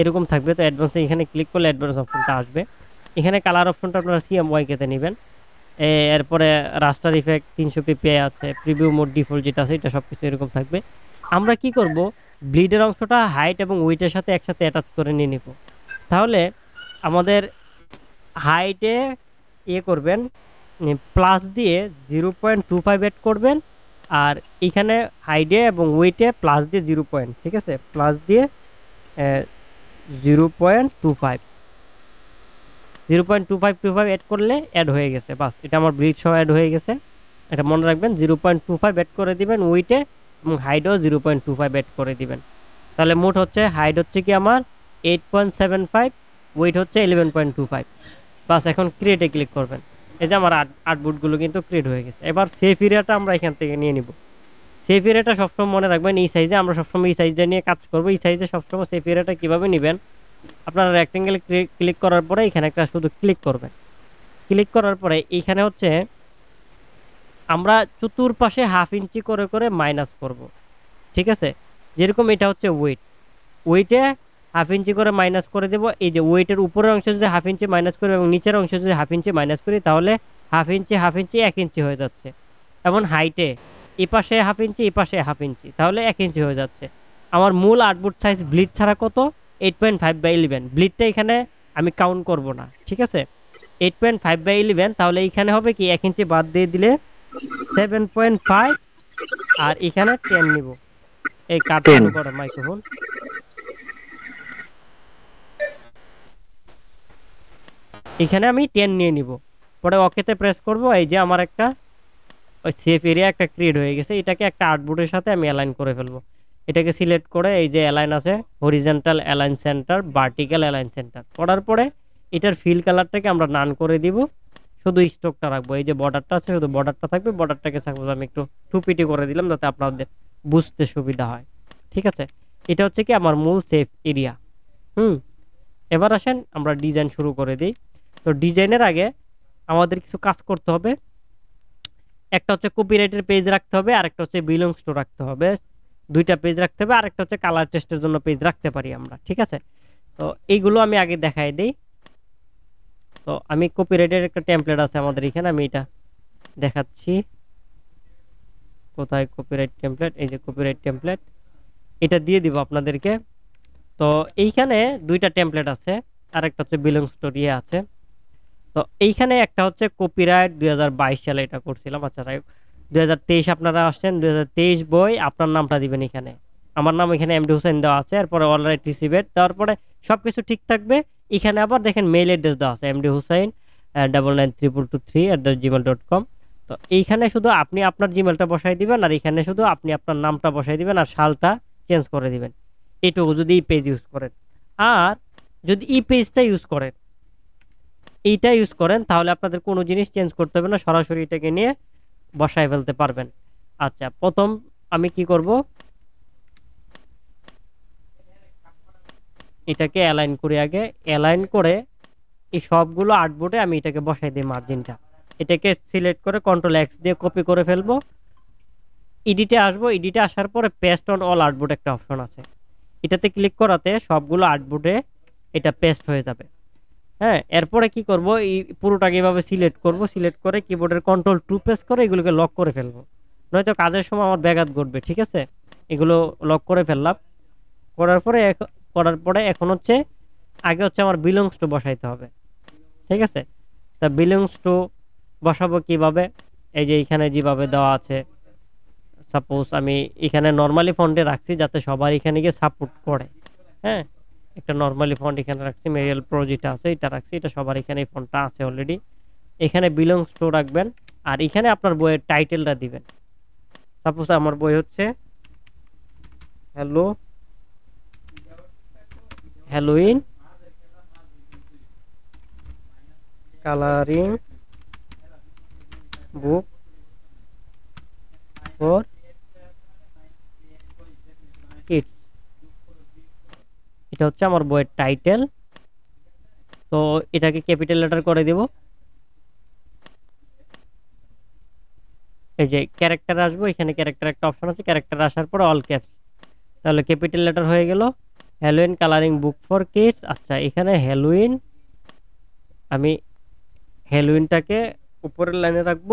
এরকম থাকবে। তো অ্যাডভান্সে এখানে ক্লিক করলে অ্যাডভান্স অপশনটা আসবে। এখানে কালার অপশনটা আপনারা সিএম ওয়াইকেতে নেবেন। এরপরে রাস্টার ইফেক্ট তিনশো পিপিআই আছে প্রিভিউ মোড ডিফল্ট যেটা আছে, এটা সব কিছু এরকম থাকবে। আমরা কি করব? ব্লিডের অংশটা হাইট এবং ওয়েটের সাথে একসাথে অ্যাটাচ করে নিয়ে নিব। তাহলে আমাদের হাইটে ইয়ে করবেন প্লাস দিয়ে zero point two five add করবেন, আর এখানে হাইডে এবং ওয়েটে প্লাস দিয়ে জিরো পয়েন্ট ঠিক আছে? প্লাস দিয়ে zero point two five zero point two five two five add করলে অ্যাড হয়ে গেছে। বাস, এটা আমার ব্রিজ সহ অ্যাড হয়ে গেছে। এটা মনে রাখবেন, zero point two five add করে দিবেন উইটে এবং হাইডও zero point two five add করে দিবেন। তাহলে মোট হচ্ছে হাইট হচ্ছে কি আমার eight point seven five weight হচ্ছে ইলেভেন পয়েন্ট টু ফাইভ বাস, এখন ক্রিয়েটে ক্লিক করবেন। এই যে আমার আট আট বুটগুলো কিন্তু ক্রিয়েট হয়ে গেছে। এবার সেফ এরিয়াটা আমরা এখান থেকে নিয়ে নিব। সেফ এরিয়াটা সবসময় মনে রাখবেন, এই সাইজে আমরা সবসময় এই সাইজটা নিয়ে কাজ করব। এই সাইজে সবসময় সেফ এরিয়াটা কীভাবে নেবেন? আপনারা রেক্টেঙ্গেল ক্লিক করার পরে এখানে একটা শুধু ক্লিক করবেন। ক্লিক করার পরে এইখানে হচ্ছে আমরা চতুর্পাশে হাফ ইঞ্চি করে করে মাইনাস করব। ঠিক আছে? যেরকম এটা হচ্ছে ওয়েট ওয়েটে হাফ ইঞ্চি করে মাইনাস করে দেবো। এই যে ওয়েটের উপরের অংশ যদি হাফ ইঞ্চি মাইনাস করি এবং নিচের অংশ যদি হাফ ইঞ্চি মাইনাস করি, তাহলে হাফ ইঞ্চি হাফ ইঞ্চি এক ইঞ্চি হয়ে যাচ্ছে। এমন হাইটে এ। পাশে হাফ ইঞ্চি এ পাশে হাফ ইঞ্চি তাহলে এক ইঞ্চি হয়ে যাচ্ছে। আমার মূল আটবুট সাইজ ব্লিড ছাড়া কত? Eight point five by eleven ব্লিডটা এখানে আমি কাউন্ট করব না ঠিক আছে? Eight point five by eleven তাহলে এইখানে হবে কি এক ইঞ্চি বাদ দিয়ে দিলে সেভেন পয়েন্ট ফাইভ আর এখানে টেন নিব। এই 10 করে মাইক্রোফোন এখানে আমি টেন নিয়ে নিব। পরে ওকেতে প্রেস করব এই যে আমার একটা ওই সেফ এরিয়া একটা ক্রিয়েট হয়ে গেছে। এটাকে একটা আর্টবোর্ডের সাথে আমি অ্যালাইন করে ফেলব। এটাকে সিলেক্ট করে এই যে অ্যালাইন আছে horizontal align centre vertical align centre করার পরে এটার ফিল কালারটাকে আমরা নান করে দিব। শুধু স্টকটা রাখব। এই যে বর্ডারটা আছে, শুধু বর্ডারটা থাকবে। বর্ডারটাকে সাপোজ আমি একটু টুপিটি করে দিলাম যাতে আপনাদের বুঝতে সুবিধা হয়। ঠিক আছে? এটা হচ্ছে কি আমার মূল সেফ এরিয়া হুম? এবার আসেন, আমরা ডিজাইন শুরু করে দিই। তো ডিজাইনের আগে আমাদের কিছু কাজ করতে হবে। একটা হচ্ছে কপিরাইটের পেজ রাখতে হবে আর একটা হচ্ছে বিলংস টু রাখতে হবে। দুইটা পেজ রাখতে হবে আর একটা হচ্ছে কালার টেস্টের জন্য পেজ রাখতে পারি আমরা, ঠিক আছে? তো এইগুলো আমি আগে দেখাই দিই। তো আমি কপিরাইটের একটা টেমপ্লেট আছে আমাদের এখানে, আমি এটা দেখাচ্ছি। কোথায় কপিরাইট টেমপ্লেট এই যে কপিরাইট টেমপ্লেট এটা দিয়ে দিব আপনাদেরকে। তো এইখানে দুইটা টেমপ্লেট আছে আর একটা হচ্ছে বিলং টু ইয়ে আছে। তো এইখানে একটা হচ্ছে কপিরাইট দুই হাজার বাইশ সালে এটা করছিলাম আচ্ছা যাই দুই আপনারা আসছেন, দুই বই আপনার নামটা দিবেন এখানে। আমার নাম এখানে এমডি হুসেন দেওয়া আছে, এরপরে অলরাইট রিসিভেট দেওয়ার পরে সব কিছু ঠিক থাকবে। এখানে আবার দেখেন মেইল অ্যাড্রেস দেওয়া আছে MD Hussain double nine triple two three at the Gmail dot com তো এইখানে শুধু আপনি আপনার জিমেলটা বসাই দিবেন, আর এখানে শুধু আপনি আপনার নামটা বসাই দিবেন, আর সালটা চেঞ্জ করে দিবেন। এইটুকু যদি ই পেজ ইউজ করেন। আর যদি ই পেজটা ইউজ করেন, এইটা ইউজ করেন, তাহলে আপনাদের কোনো জিনিস চেঞ্জ করতে হবে না, সরাসরি এটাকে নিয়ে বসায় ফেলতে পারবেন। আচ্ছা প্রথম আমি কি করব? এটাকে অ্যালাইন করে আগে। অ্যালাইন করে এই সবগুলো আর্টবোর্ডে আমি এটাকে বসাই দিই মার্জিনটা এটাকে সিলেক্ট করে কন্ট্রোল এক্স দিয়ে কপি করে ফেলব। এডিটে আসব। এডিটে আসার পরে পেস্ট অন অল আর্টবোর্ড একটা অপশন আছে। এটাতে ক্লিক করাতে সবগুলো আর্টবোর্ডে এটা পেস্ট হয়ে যাবে। হ্যাঁ এরপরে কি করব? এই পুরোটাকে এভাবে সিলেক্ট করব সিলেক্ট করে কিবোর্ডের কন্ট্রোল টু প্রেস করে এগুলোকে লক করে ফেলব। নয়তো কাজের সময় আমার ব্যাঘাত ঘটবে, ঠিক আছে? এগুলো লক করে ফেললাম। করার পরে করার পরে এখন হচ্ছে, আগে হচ্ছে আমার বিলংস টু বসাইতে হবে, ঠিক আছে? তা বিলংস টু বসাবো কীভাবে? এই যে এখানে যেভাবে দেওয়া আছে সাপোজ আমি এখানে নর্মালি ফন্টে রাখছি যাতে সবার এখানে গিয়ে সাপোর্ট করে হ্যাঁ? একটা নর্মালি ফন্ট এখানে রাখছি মেরিয়াল প্রো যেটা আছে, এটা রাখছি, এটা সবার এখানে এই ফন্টটা আছে অলরেডি এখানে বিলংস টু রাখবেন, আর এখানে আপনার বইয়ের টাইটেলটা দিবেন। সাপোজ আমার বই হচ্ছে hello Halloween colouring book for kids এটা হচ্ছে আমার বইয়ের টাইটেল তো এটাকে ক্যাপিটাল লেটার করে দেব। এই যে ক্যারেক্টার আসব, এখানে ক্যারেক্টার একটা অপশন আছে ক্যারেক্টার আসার পর অল ক্যাপস তাহলে ক্যাপিটাল লেটার হয়ে গেল Halloween colouring book for kids আচ্ছা এখানে হ্যালোইন আমি হ্যালোইনটাকে উপরের লাইনে রাখব,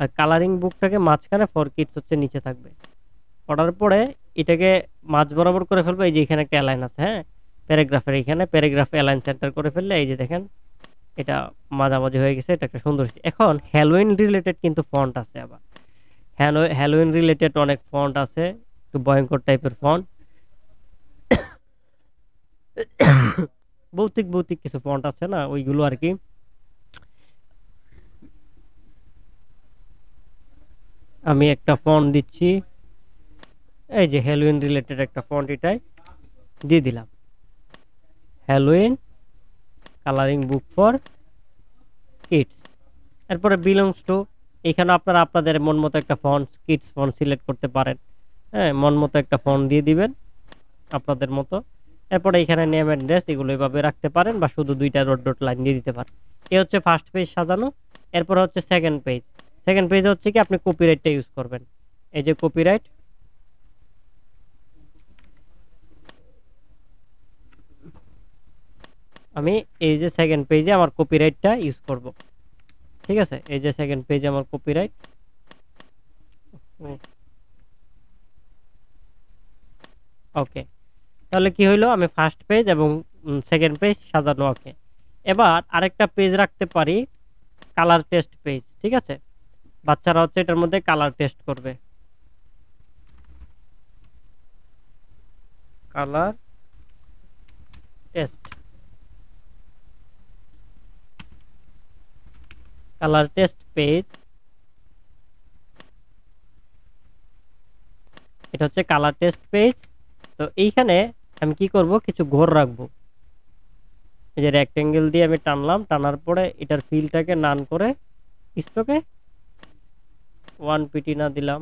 আর কালারিং বুকটাকে মাঝখানে ফর কিডস হচ্ছে নিচে থাকবে। করার পরে এটাকে মাঝ বরাবর করে ফেলব, এই যে এখানে একটা অ্যালাইন আছে হ্যাঁ? প্যারাগ্রাফের এখানে প্যারাগ্রাফ অ্যালাইন সেন্টার করে ফেললে, এই যে দেখেন, এটা মাঝামাঝি হয়ে গেছে, এটা একটা সুন্দর এখন হ্যালোইন রিলেটেড কিন্তু ফন্ট আছে আবার। হ্যালো হ্যালোইন রিলেটেড অনেক ফন্ট আছে, একটু ভয়ঙ্কর টাইপের ফন্ট (coughs) ভৌতিক ভৌতিক কিছু ফন্ট আছে না, ওইগুলো আর কি। আমি একটা ফন্ট দিচ্ছি। এই যে হ্যালোইন রিলেটেড একটা ফন্ট এটাই দিয়ে দিলাম। Halloween colouring book for kids এরপরে বিলংস টু এখানে আপনারা আপনাদের মন মতো একটা ফন্ট কিডস ফন্ট সিলেক্ট করতে পারেন। হ্যাঁ মন মতো একটা ফন্ট দিয়ে দিবেন আপনাদের মতো। এরপরে এখানে নেম অ্যাড্রেস এগুলো এভাবে রাখতে পারেন বা শুধু দুইটা রোড ডট লাইন দিয়ে দিতে পারেন। এ হচ্ছে ফার্স্ট পেজ সাজানো, এরপর হচ্ছে সেকেন্ড পেজ সেকেন্ড পেজ হচ্ছে কি আপনি কপিরাইটটা ইউজ করবেন। এই যে কপিরাইট আমি এই যে সেকেন্ড পেজে আমার কপিরাইটটা ইউজ করব। ঠিক আছে? এই যে সেকেন্ড পেজে আমার কপিরাইট ওকে তাহলে কি হইল? আমি ফার্স্ট পেজ এবং সেকেন্ড পেজ সাজানো ওকে এবার আরেকটা পেজ রাখতে পারি কালার টেস্ট পেজ ঠিক আছে? বাচ্চারা হচ্ছে এটার মধ্যে কালার টেস্ট করবে। Colour test colour test page এটা হচ্ছে কালার টেস্ট পেজ তো এইখানে আমি কি করব? কিছু ঘোর রাখব। এই যে রেক্টেঙ্গেল দিয়ে আমি টানলাম, টানার পরে এটার ফিলটাকে নান করে স্ট্রোকে ওয়ান পিটি না দিলাম।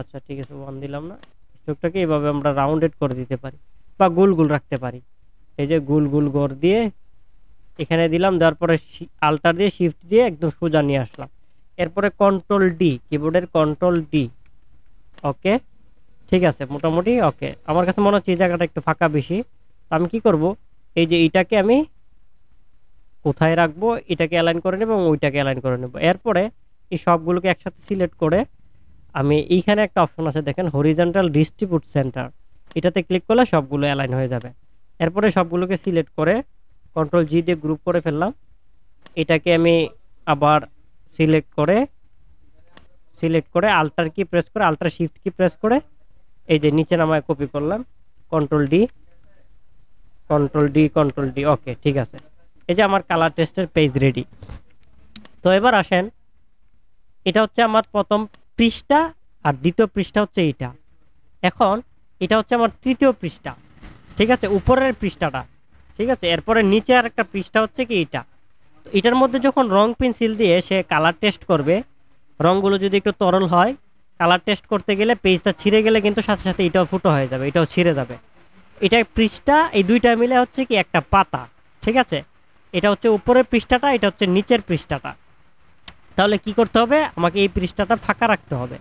আচ্ছা ঠিক আছে ওয়ান দিলাম না। স্ট্রোকটাকে এইভাবে আমরা রাউন্ডেড করে দিতে পারি বা গোল গোল রাখতে পারি। এই যে গোল গোল ঘর দিয়ে এখানে দিলাম, দেওয়ার পরে আল্টার দিয়ে শিফট দিয়ে একদম সোজা নিয়ে আসলাম। এরপরে কন্ট্রোল ডি কিবোর্ডের কন্ট্রোল ডি ওকে ঠিক আছে, মোটামুটি ওকে আমার কাছে মনে হচ্ছে এই জায়গাটা একটু ফাঁকা বেশি। তো আমি কি করব? এই যে এইটাকে আমি কোথায় রাখব? এটাকে অ্যালাইন করে নেব এবং ওইটাকে অ্যালাইন করে নেব। এরপরে এই সবগুলোকে একসাথে সিলেক্ট করে আমি এইখানে একটা অপশন আছে, দেখেন হরিজেন্টাল ডিস্ট্রিবিউট সেন্টার এটাতে ক্লিক করলে সবগুলো অ্যালাইন হয়ে যাবে। এরপরে সবগুলোকে সিলেক্ট করে কন্ট্রোল জি দিয়ে গ্রুপ করে ফেললাম। এটাকে আমি আবার সিলেক্ট করে সিলেক্ট করে আল্টার কি প্রেস করে আল্টার শিফট কি প্রেস করে এই যে নিচে নামায় কপি করলাম। Control D control D control D okay ঠিক আছে। এই যে আমার কালার টেস্টের পেজ রেডি তো এবার আসেন, এটা হচ্ছে আমার প্রথম পৃষ্ঠা আর দ্বিতীয় পৃষ্ঠা হচ্ছে এটা এখন এটা হচ্ছে আমার তৃতীয় পৃষ্ঠা, ঠিক আছে? উপরের পৃষ্ঠাটা। ঠিক আছে? এরপরে নিচে আর একটা পৃষ্ঠা হচ্ছে কি এটা? এটার মধ্যে যখন রং পেন্সিল দিয়ে সে কালার টেস্ট করবে রঙগুলো যদি একটু তরল হয়, কালার টেস্ট করতে গেলে পেজটা ছিঁড়ে গেলে কিন্তু সাথে সাথে এটাও ফুটো হয়ে যাবে, এটাও ছিঁড়ে যাবে। এটা পৃষ্ঠা, এই দুইটা মিলে হচ্ছে কি একটা পাতা, ঠিক আছে? এটা হচ্ছে উপরের পৃষ্ঠাটা, এটা হচ্ছে নিচের পৃষ্ঠাটা। তাহলে কি করতে হবে? আমাকে এই পৃষ্ঠাটা ফাঁকা রাখতে হবে।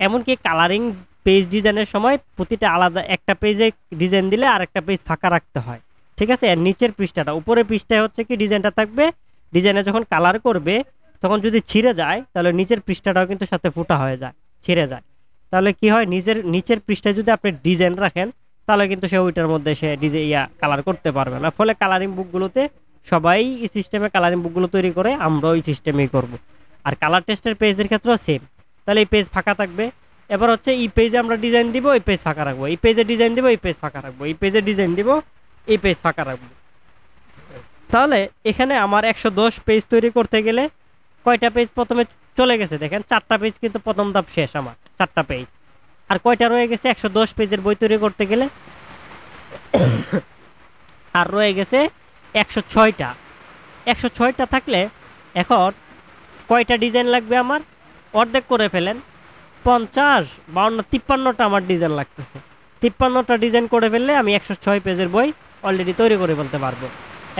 এমনকি কালারিং পেজ ডিজাইনের সময় প্রতিটা আলাদা একটা পেজে ডিজাইন দিলে আর একটা পেজ ফাঁকা রাখতে হয়। ঠিক আছে? আর নিচের পৃষ্ঠাটা, উপরের পৃষ্ঠায় হচ্ছে কি ডিজাইনটা থাকবে? ডিজাইনে যখন কালার করবে, তখন যদি ছিঁড়ে যায়, তাহলে নিচের পৃষ্ঠাটাও কিন্তু সাথে ফুটা হয়ে যায়, ছিঁড়ে যায়। তাহলে কি হয়? নিজের নিচের পৃষ্ঠায় যদি আপনি ডিজাইন রাখেন, তাহলে কিন্তু সে ওইটার মধ্যে সে ডিজে ইয়া কালার করতে পারবে না। ফলে কালারিং বুকগুলোতে সবাই এই সিস্টেমে কালারিং বুকগুলো তৈরি করে, আমরাও এই সিস্টেমেই করব। আর কালার টেস্টের পেজের ক্ষেত্রেও সেম তাহলে এই পেজ ফাঁকা থাকবে। এবার হচ্ছে এই পেজে আমরা ডিজাইন দিব, এই পেজ ফাঁকা রাখব। এই পেজে ডিজাইন দিব, এই পেজ ফাঁকা রাখব। এই পেজে ডিজাইন দিব এই পেজ ফাঁকা রাখব। তাহলে এখানে আমার একশো দশ পেজ তৈরি করতে গেলে কয়টা পেজ প্রথমে চলে গেছে দেখেন? চারটা পেজ কিন্তু প্রথম ধাপ শেষ আমার, চারটা পেজ আর কয়টা রয়ে গেছে? একশো দশ পেজের বই তৈরি করতে গেলে? (coughs) আর রয়ে গেছে একশো ছয়টা। একশো ছয়টা থাকলে এখন কয়টা ডিজাইন লাগবে আমার? অর্ধেক করে ফেলেন। পঞ্চাশ, বাউন্ন, তিপ্পান্নটা আমার ডিজাইন লাগতেছে। তিপ্পান্নটা ডিজাইন করে ফেললে আমি একশো ছয় পেজের বই অলরেডি তৈরি করে ফেলতে পারব।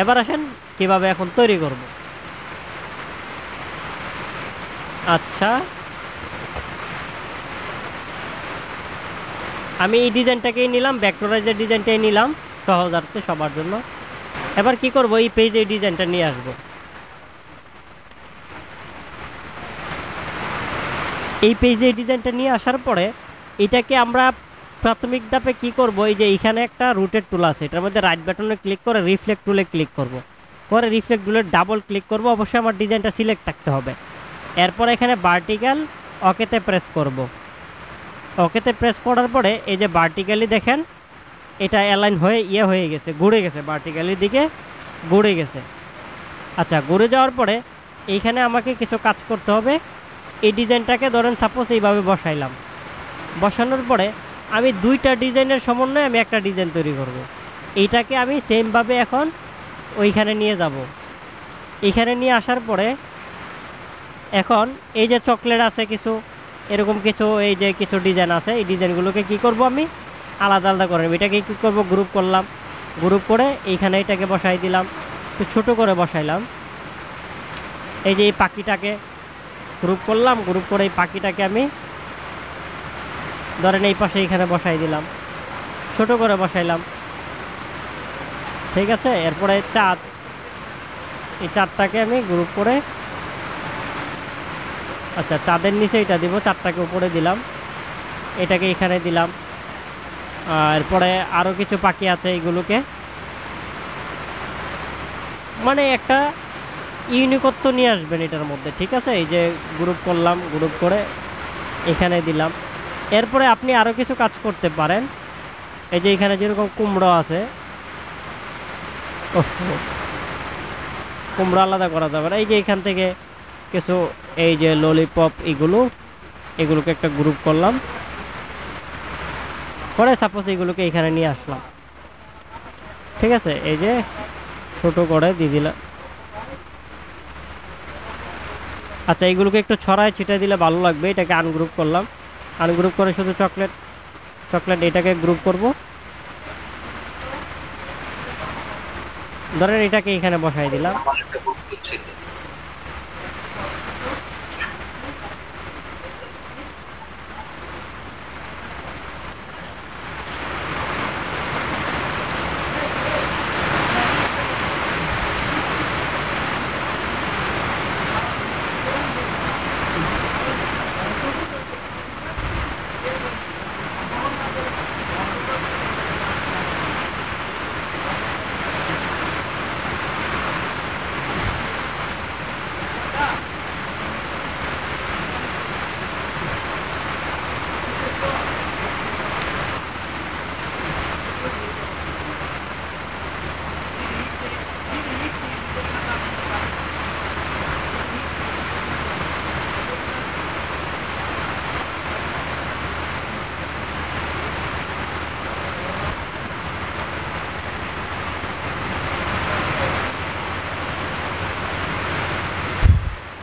এবার আসেন, কীভাবে এখন তৈরি করব? আচ্ছা। আমি এই ডিজাইনটাকেই নিলাম ভেক্টরাইজের ডিজাইনটাই নিলাম সহজার্থে সবার জন্য। এবার কি করব? এই পেজে এই ডিজাইনটা নিয়ে আসব। এই পেজে এই ডিজাইনটা নিয়ে আসার পরে, এটাকে আমরা প্রাথমিক ধাপে কি করব? এই যে এখানে একটা রুটের টুল আছে, এটার মধ্যে রাইট বাটনে ক্লিক করে রিফ্লেক্ট টুলে ক্লিক করব। পরে রিফ্লেক্ট টুলে ডাবল ক্লিক করব, অবশ্যই আমার ডিজাইনটা সিলেক্ট থাকতে হবে। এরপর এখানে ভার্টিক্যাল অকেতে প্রেস করব। ওকেতে প্রেস করার পরে এই যে ভার্টিক্যালি দেখেন, এটা অ্যালাইন হয়ে ইয়ে হয়ে গেছে, ঘুরে গেছে ভার্টিক্যালির দিকে ঘুরে গেছে। আচ্ছা ঘুরে যাওয়ার পরে এইখানে আমাকে কিছু কাজ করতে হবে। এই ডিজাইনটাকে ধরেন সাপোজ এইভাবে বসাইলাম। বসানোর পরে আমি দুইটা ডিজাইনের সমন্বয়ে আমি একটা ডিজাইন তৈরি করব। এইটাকে আমি সেমভাবে এখন ওইখানে নিয়ে যাব। এইখানে নিয়ে আসার পরে এখন এই যে চকলেট আছে কিছু, এরকম কিছু, এই যে কিছু ডিজাইন আছে, এই ডিজাইনগুলোকে কি করব আমি? আলাদা আলাদা করে নেব। এটাকে কী করব? গ্রুপ করলাম। গ্রুপ করে এইখানে এটাকে বসাই দিলাম। একটু ছোটো করে বসাইলাম। এই যে এই পাখিটাকে গ্রুপ করলাম। গ্রুপ করে এই পাখিটাকে আমি ধরেন এই পাশে এখানে বসাই দিলাম। ছোট করে বসাইলাম। ঠিক আছে? এরপরে চাঁদ। এই চাঁদটাকে আমি গ্রুপ করে আচ্ছা চাঁদের নিচে এটা দিব, চাঁদটাকে উপরে দিলাম। এটাকে এখানে দিলাম। এরপরে আরও কিছু পাখি আছে এইগুলোকে মানে একটা ইউনিকত্ব নিয়ে আসবেন এটার মধ্যে, ঠিক আছে? এই যে গ্রুপ করলাম গ্রুপ করে এখানে দিলাম। এরপরে আপনি আরও কিছু কাজ করতে পারেন। এই যে এখানে যেরকম কুমড়ো আছে। কুমড়ো আলাদা করা যাবে এই যে এখান থেকে কিছু এই যে ললিপপ এগুলো, এগুলোকে একটা গ্রুপ করলাম। করে সাপোজ এগুলোকে এখানে নিয়ে আসলাম। ঠিক আছে? এই যে ছোট করে দিয়ে দিলাম। আচ্ছা এইগুলোকে একটু ছড়ায় ছিটাই দিলে ভালো লাগবে। এটাকে আনগ্রুপ করলাম। আনগ্রুপ করে শুধু চকলেট চকলেট এটাকে গ্রুপ করব। ধরেন এটাকে এখানে বসাই দিলাম।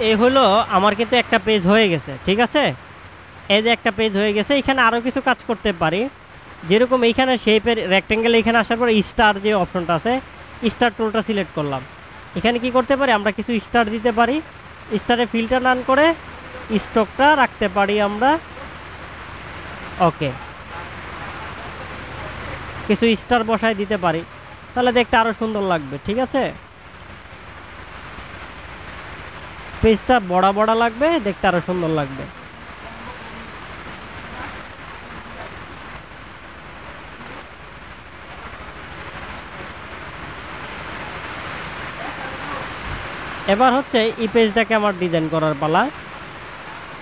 এই হলো আমার কিন্তু একটা পেজ হয়ে গেছে, ঠিক আছে? এই যে একটা পেজ হয়ে গেছে, এখানে আরও কিছু কাজ করতে পারি। যেরকম এইখানে শেপের রেক্টেঙ্গেল এখানে আসার পর স্টার যে অপশনটা আছে স্টার টুলটা সিলেক্ট করলাম। এখানে কি করতে পারি? আমরা কিছু স্টার দিতে পারি। স্টারে ফিল্টার রান করে স্টকটা রাখতে পারি আমরা। ওকে কিছু স্টার বসায় দিতে পারি। তাহলে দেখতে আরও সুন্দর লাগবে, ঠিক আছে? পেজটা বড়া বড়া লাগবে, দেখতে আরও সুন্দর লাগবে। এবার হচ্ছে এই পেজটাকে আমার ডিজাইন করার পালা।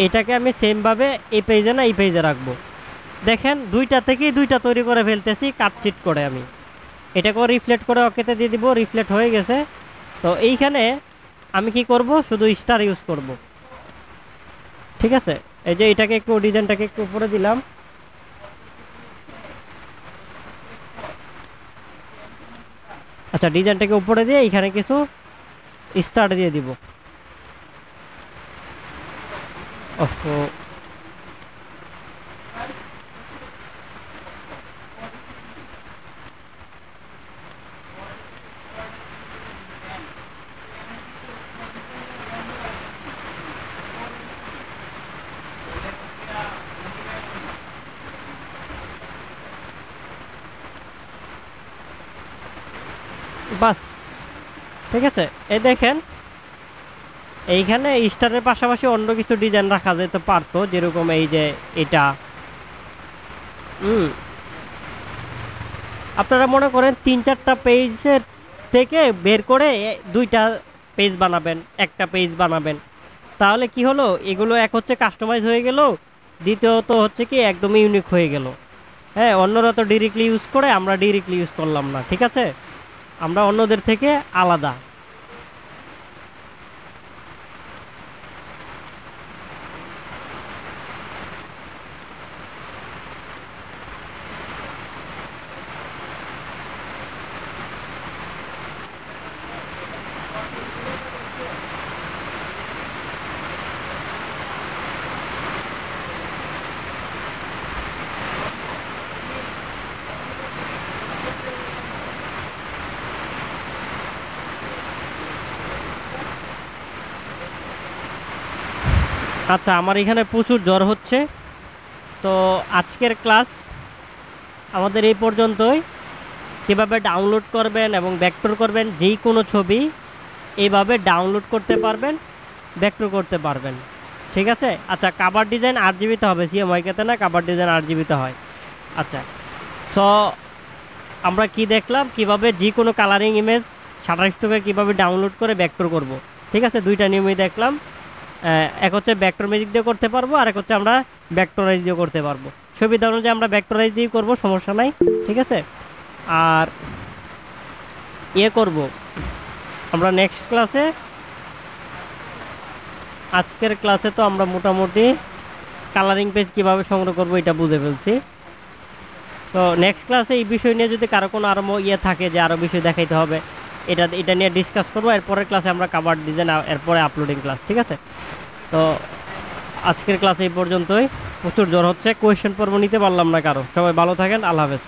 এটাকে আমি সেমভাবে এই পেজে না এই পেজে রাখব। দেখেন, দুইটা থেকেই দুইটা তৈরি করে ফেলতেছি কাটচিট করে আমি। এটাকেও রিফ্লেক্ট করে ওকেতে দিয়ে দিব রিফ্লেক্ট হয়ে গেছে। তো এইখানে আমি কি করব? শুধু স্টার ইউজ করব। ঠিক আছে? এই যে এটাকে একটু ডিজাইনটাকে একটু উপরে দিলাম। আচ্ছা ডিজাইনটাকে উপরে দিয়ে এখানে কিছু স্টার দিয়ে দিব। ওহো বাস। ঠিক আছে? এই দেখেন, এইখানে স্টারের পাশাপাশি অন্য কিছু ডিজাইন রাখা যেতে পারতো, যেরকম এই যে এটা। হুম। আপনারা মনে করেন তিন চারটা পেজের থেকে বের করে দুইটা পেজ বানাবেন, একটা পেজ বানাবেন। তাহলে কি হলো? এগুলো এক হচ্ছে কাস্টমাইজ হয়ে গেল, দ্বিতীয়ত হচ্ছে কি একদমই ইউনিক হয়ে গেল। হ্যাঁ অন্যরা তো ডিরেক্টলি ইউজ করে, আমরা ডিরেক্টলি ইউজ করলাম না, ঠিক আছে? আমরা অন্যদের থেকে আলাদা। আচ্ছা আমার এখানে প্রচুর জ্বর হচ্ছে। তো আজকের ক্লাস আমাদের এই পর্যন্তই। কীভাবে ডাউনলোড করবেন এবং ব্যাকটোর করবেন, যেই কোনো ছবি এইভাবে ডাউনলোড করতে পারবেন ব্যাকটোর করতে পারবেন। ঠিক আছে? আচ্ছা কাবার ডিজাইন আট জিবিতে হবে সিএমওয়াইকেতে না? কাবার ডিজাইন আট জিবিতে হয়। আচ্ছা সো আমরা কি দেখলাম? কীভাবে যে কোনো কালারিং ইমেজ শাটার স্টকে কীভাবে ডাউনলোড করে ব্যাকটোর করব। ঠিক আছে? দুইটা নিয়মই দেখলাম। এক হচ্ছে ব্যাকটোর ম্যাজিক দিয়ে করতে পারব আর এক হচ্ছে আমরা ব্যাকটোরাইজ দিয়ে করতে পারব। সুবিধা অনুযায়ী আমরা ব্যাকটোরাইজ দিয়ে করব, সমস্যা নাই, ঠিক আছে? আর ইয়ে করব। আমরা নেক্সট ক্লাসে আজকের ক্লাসে তো আমরা মোটামুটি কালারিং পেজ কীভাবে সংগ্রহ করব এটা বুঝে ফেলছি। তো নেক্সট ক্লাসে এই বিষয় নিয়ে যদি কারও কোনো আরও ইয়ে থাকে যে আরও বিষয় দেখাইতে হবে এটা এটা নিয়ে ডিসকাস করব। এরপরের ক্লাসে আমরা কাভার ডিজাইন এরপরে আপলোডিং ক্লাস ঠিক আছে? তো আজকের ক্লাসে এই পর্যন্তই। প্রচুর জ্বর হচ্ছে কোয়েশ্চেন পর্ব নিতে পারলাম না কারও। সবাই ভালো থাকেন, আল্লাহ হাফেজ।